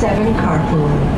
seven carpool.